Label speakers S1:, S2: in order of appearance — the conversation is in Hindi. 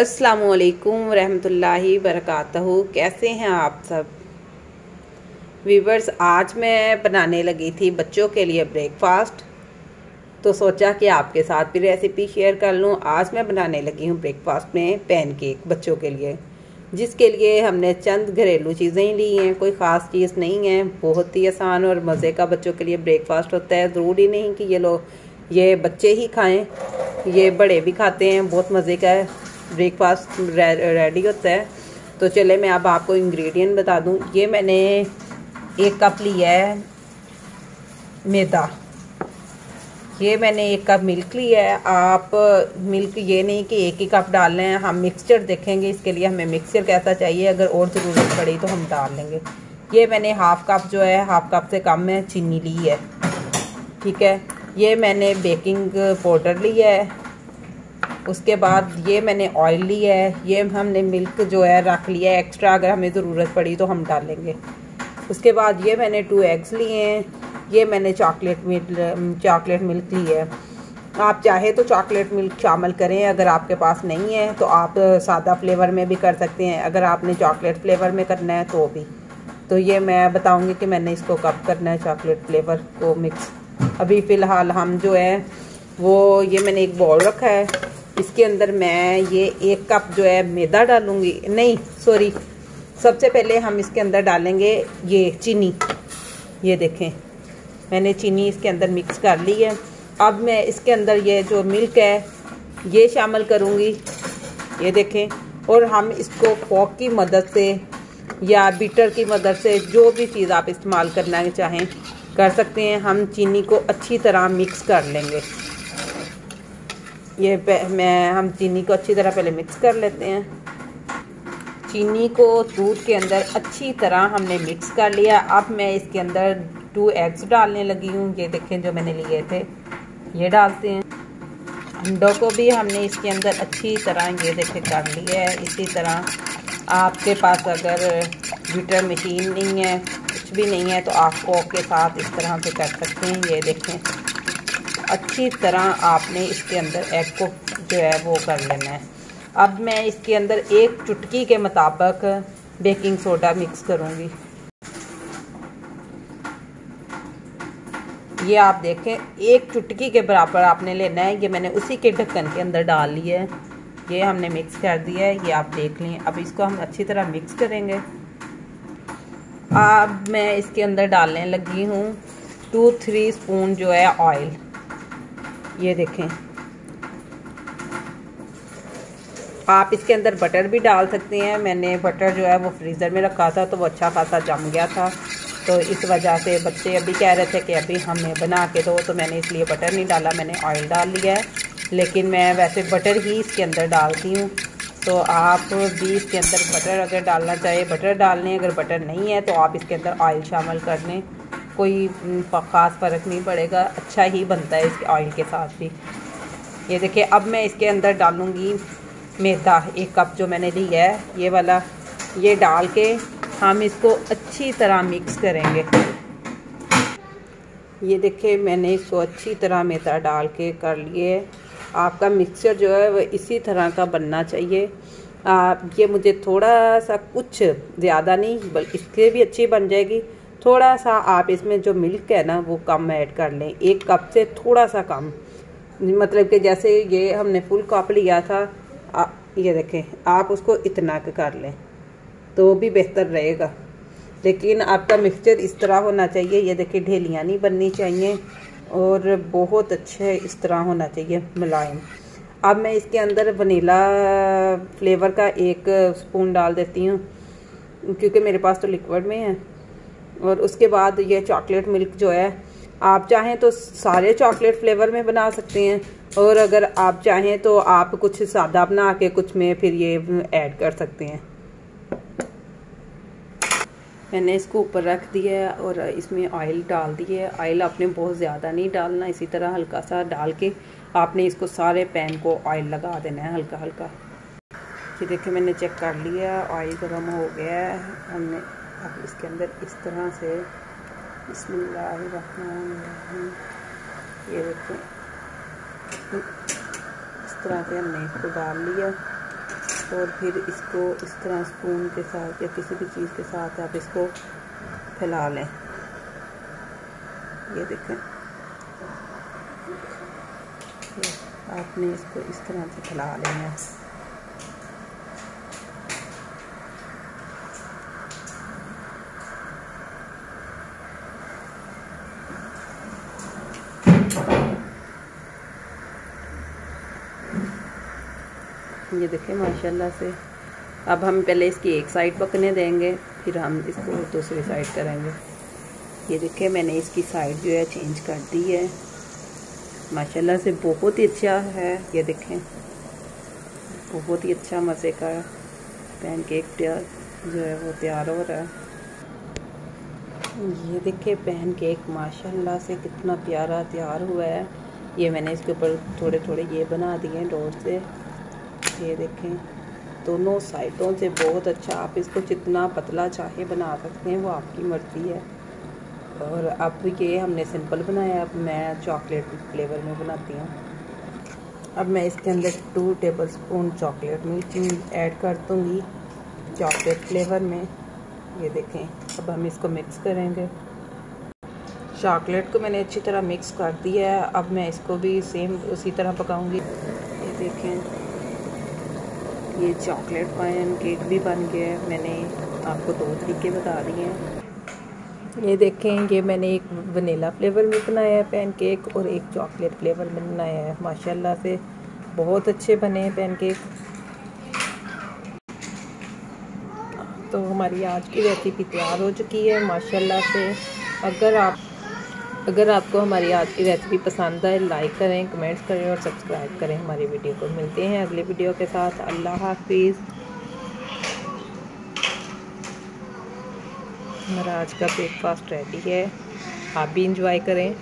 S1: असलकुम रहमतुल्लाहि वरकatuh कैसे हैं आप सब? वीवर्स आज मैं बनाने लगी थी बच्चों के लिए ब्रेकफास्ट तो सोचा कि आपके साथ भी रेसिपी शेयर कर लूँ। आज मैं बनाने लगी हूँ ब्रेकफास्ट में पैनकेक बच्चों के लिए, जिसके लिए हमने चंद घरेलू चीज़ें ही ली हैं। कोई ख़ास चीज़ नहीं है। बहुत ही आसान और मज़े का बच्चों के लिए ब्रेकफास्ट होता है। ज़रूरी नहीं कि ये लोग ये बच्चे ही खाएँ। ये बड़े भी खाते हैं। बहुत मज़े का है। ब्रेकफास्ट रेडी होता है। तो चले, मैं अब आपको इंग्रेडिएंट बता दूँ। ये मैंने एक कप लिया है मैदा। ये मैंने एक कप मिल्क लिया है। आप मिल्क ये नहीं कि एक ही कप डाल लें हम मिक्सचर देखेंगे इसके लिए। हमें मिक्सचर कैसा चाहिए, अगर और ज़रूरत पड़ी तो हम डाल लेंगे। ये मैंने हाफ़ कप जो है हाफ़ कप से कम है, चीनी ली है। ठीक है? ये मैंने बेकिंग पाउडर लिया है। उसके बाद ये मैंने ऑयल लिया है, ये हमने मिल्क जो है रख लिया है एक्स्ट्रा अगर हमें ज़रूरत पड़ी तो हम डालेंगे। उसके बाद ये मैंने टू एग्स लिए हैं, ये मैंने चॉकलेट मिल्क चॉकलेट मिल्क ली है। आप चाहे तो चॉकलेट मिल्क शामिल करें, अगर आपके पास नहीं है तो आप सादा फ्लेवर में भी कर सकते हैं, अगर आपने चॉकलेट फ्लेवर में करना है तो भी। तो ये मैं बताऊँगी कि मैंने इसको कब करना है चॉकलेट फ्लेवर को मिक्स अभी फ़िलहाल हम जो है, वो ये मैंने एक बॉल रखा है इसके अंदर मैं ये एक कप जो है मैदा डालूँगी। नहीं सॉरी सबसे पहले हम इसके अंदर डालेंगे ये चीनी। ये देखें। मैंने चीनी इसके अंदर मिक्स कर ली है। अब मैं इसके अंदर ये जो मिल्क है, ये शामिल करूँगी। ये देखें। और हम इसको फोक की मदद से या बीटर की मदद से जो भी चीज़ आप इस्तेमाल करना चाहें, कर सकते हैं। हम चीनी को अच्छी तरह मिक्स कर लेंगे। ये मैं, हम चीनी को अच्छी तरह पहले मिक्स कर लेते हैं। चीनी को दूध के अंदर अच्छी तरह हमने मिक्स कर लिया। अब मैं इसके अंदर टू एग्स डालने लगी हूँ। ये देखें जो मैंने लिए थे। ये डालते हैं। अंडों को भी हमने इसके अंदर अच्छी तरह ये देखें कर लिया है। इसी तरह आपके पास अगर बीटर मशीन नहीं है, कुछ भी नहीं है तो आप फोक के साथ इस तरह से कर सकते हैं। ये देखें। अच्छी तरह आपने इसके अंदर एग को जो है वो कर लेना है। अब मैं इसके अंदर एक चुटकी के मुताबिक बेकिंग सोडा मिक्स करूँगी। ये आप देखें, एक चुटकी के बराबर आपने लेना है। ये मैंने उसी के ढक्कन के अंदर डाल लिया है। ये हमने मिक्स कर दिया है। ये आप देख लें। अब इसको हम अच्छी तरह मिक्स करेंगे। अब मैं इसके अंदर डालने लगी हूँ टू थ्री स्पून जो है ऑयल ये देखें। आप इसके अंदर बटर भी डाल सकते हैं। मैंने बटर जो है वो फ्रीज़र में रखा था तो वो अच्छा खासा जम गया था। तो इस वजह से बच्चे अभी कह रहे थे कि अभी हमें बना के दो तो मैंने इसलिए बटर नहीं डाला, मैंने ऑयल डाल लिया है। लेकिन मैं वैसे बटर ही इसके अंदर डालती हूँ। तो आप भी इसके अंदर बटर अगर डालना चाहे बटर डाल लें। अगर बटर नहीं है तो आप इसके अंदर ऑयल शामिल कर लें। कोई ख़ास फ़र्क नहीं पड़ेगा। अच्छा ही बनता है इसके ऑयल के साथ भी। ये देखिए, अब मैं इसके अंदर डालूँगी मैदा, एक कप जो मैंने लिया है, ये वाला। ये डाल के हम इसको अच्छी तरह मिक्स करेंगे। ये देखिए, मैंने इसको अच्छी तरह मैदा डाल के कर लिए आपका मिक्सचर जो है, वो इसी तरह का बनना चाहिए। आप ये मुझे थोड़ा सा कुछ ज़्यादा नहीं बल्कि इसके भी अच्छी बन जाएगी। थोड़ा सा आप इसमें जो मिल्क है ना वो कम ऐड कर लें। एक कप से थोड़ा सा कम। मतलब कि जैसे ये हमने फुल कप लिया था आ, ये देखें आप उसको इतना कर लें तो भी बेहतर रहेगा। लेकिन आपका मिक्सचर इस तरह होना चाहिए ये देखिए ढेलियाँ नहीं बननी चाहिए और बहुत अच्छे इस तरह होना चाहिए मुलायम। अब मैं इसके अंदर वनीला फ्लेवर का एक स्पून डाल देती हूँ क्योंकि मेरे पास तो लिक्विड में है। और उसके बाद ये चॉकलेट मिल्क जो है, आप चाहें तो सारे चॉकलेट फ्लेवर में बना सकते हैं और अगर आप चाहें तो आप कुछ सादा बना के कुछ में फिर ये ऐड कर सकते हैं। मैंने इसको ऊपर रख दिया है और इसमें ऑयल डाल दिया है। ऑयल आपने बहुत ज़्यादा नहीं डालना, इसी तरह हल्का सा डाल के आपने इसको सारे पैन को ऑयल लगा देना है हल्का हल्का ये देखिए, मैंने चेक कर लिया, ऑयल गर्म हो गया है। हमने अब इसके अंदर इस तरह से बिस्मिल्लाह ये देखें इस तरह से हमने इसको डाल लिया और फिर इसको इस तरह स्पून के साथ या किसी भी चीज़ के साथ आप इसको फैला लें। ये देखें। आपने इसको इस तरह से फैला लेना है ये देखें, माशाल्लाह से। अब हम पहले इसकी एक साइड पकने देंगे, फिर हम इसको दूसरी साइड करेंगे। ये देखें, मैंने इसकी साइड जो है चेंज कर दी है। माशाल्लाह से बहुत ही अच्छा है, ये देखें। बहुत ही अच्छा मज़े का पैन केक तैयार, जो है वो तैयार हो रहा है। ये देखें पैन केक माशाल्लाह से कितना प्यारा तैयार हुआ है। ये मैंने इसके ऊपर थोड़े थोड़े ये बना दिए डोर से। ये देखें, दोनों साइडों से बहुत अच्छा। आप इसको जितना पतला चाहे बना सकते हैं, वो आपकी मर्ज़ी है। और अब ये हमने सिंपल बनाया अब मैं चॉकलेट फ्लेवर में बनाती हूँ। अब मैं इसके अंदर two tablespoon chocolate milk add कर दूँगी चॉकलेट फ्लेवर में। ये देखें, अब हम इसको मिक्स करेंगे। चॉकलेट को मैंने अच्छी तरह मिक्स कर दिया है। अब मैं इसको भी सेम उसी तरह पकाऊँगी। ये देखें ये चॉकलेट पैन केक भी बन गया है। मैंने आपको दो तरीके बता दिए हैं। ये देखें, ये मैंने एक वनीला फ्लेवर में बनाया है पैन केक और एक चॉकलेट फ्लेवर में बनाया है। माशाल्लाह से बहुत अच्छे बने हैं पैन केक तो हमारी आज की रेसिपी तैयार हो चुकी है। माशाल्लाह से अगर आप अगर आपको हमारी आज की रेसिपी पसंद आए लाइक करें कमेंट्स करें और सब्सक्राइब करें हमारी वीडियो को। मिलते हैं अगले वीडियो के साथ। अल्लाह हाफिज़। हमारा आज का ब्रेकफास्ट रेडी है। आप भी इंजॉय करें।